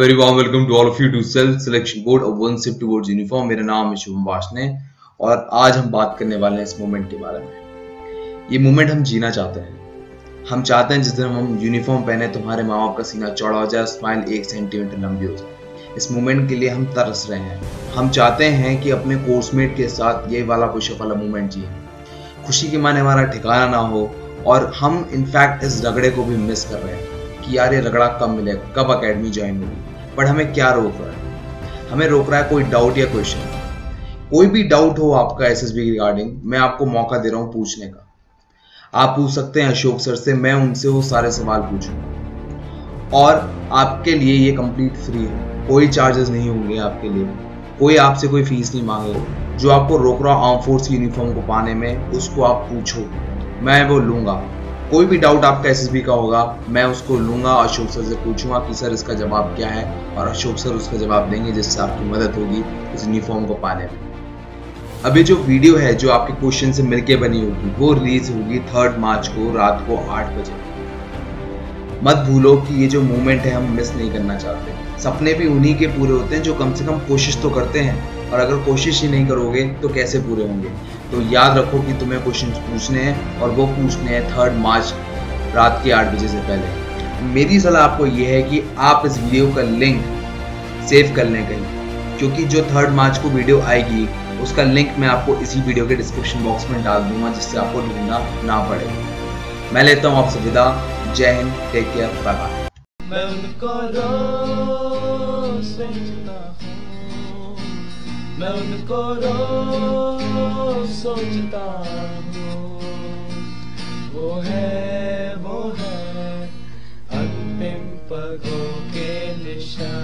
Very warm welcome to all of you to Self Selection Board of One Shift Towards Uniform. मेरा नाम है शुभम वाशने और आज हम बात करने वाले हैं इस मोमेंट के बारे में। ये मोमेंट हम जीना चाहते हैं। हम चाहते हैं जिस दिन हम यूनिफॉर्म पहने तुम्हारे माँ बाप का सीना चौड़ा हो जाए स्माइल एक सेंटीमीटर लंबी हो जाए। इस मोमेंट के लिए हम तरस रहे हैं। हम चाहते हैं कि अपने कोर्समेट के साथ ये वाला पुशअप वाला मोमेंट जिए। खुशी के माने हमारा ठिकाना ना हो और हम इनफैक्ट इस रगड़े को भी मिस कर रहे हैं कि यार ये रगड़ा कब मिलेगा? कब अकेडमी ज्वाइन होगी? बट हमें क्या रोक रहा है? हमें रोक रहा है कोई डाउट या क्वेश्चन कोई भी डाउट हो आपका एस एस रिगार्डिंग मैं आपको मौका दे रहा हूँ पूछने का। आप पूछ सकते हैं अशोक सर से, मैं उनसे वो सारे सवाल पूछूँगा। और आपके लिए ये कंप्लीट फ्री है। कोई चार्जेस नहीं होंगे आपके लिए। कोई आपसे कोई फ़ीस नहीं मांगे। जो आपको रोक रहा आर्म फोर्स यूनिफॉर्म को पाने में, उसको आप पूछो। मैं वो लूँगा। कोई भी डाउट आपका एस का होगा, मैं उसको लूँगा, अशोक सर से पूछूँगा कि सर इसका जवाब क्या है, और अशोक सर उसका जवाब देंगे जिससे आपकी मदद होगी, इस यूनिफॉर्म को पाने में। अभी जो वीडियो है, जो आपके क्वेश्चन से मिलके बनी होगी, वो रिलीज़ होगी थर्ड मार्च को रात को आठ बजे। मत भूलो कि ये जो मोमेंट है, हम मिस नहीं करना चाहते। सपने भी उन्हीं के पूरे होते हैं, जो कम से कम कोशिश तो करते हैं। और अगर कोशिश ही नहीं करोगे तो कैसे पूरे होंगे? तो याद रखो कि तुम्हें क्वेश्चन पूछने हैं और वो पूछने हैं थर्ड मार्च रात के आठ बजे से पहले। मेरी सलाह आपको ये है कि आप इस वीडियो का लिंक सेव कर लें कहीं, क्योंकि जो थर्ड मार्च को वीडियो आएगी, उसका लिंक मैं आपको इसी वीडियो के डिस्क्रिप्शन बॉक्स में डाल दूँगा, जिससे आपको ढूंढना ना पड़े। मैं लेता हूँ आपसे विदा। जय Hind take care bye bye मैं उनको रोज सोचता वो है वो है अंतिम पगों के निशान।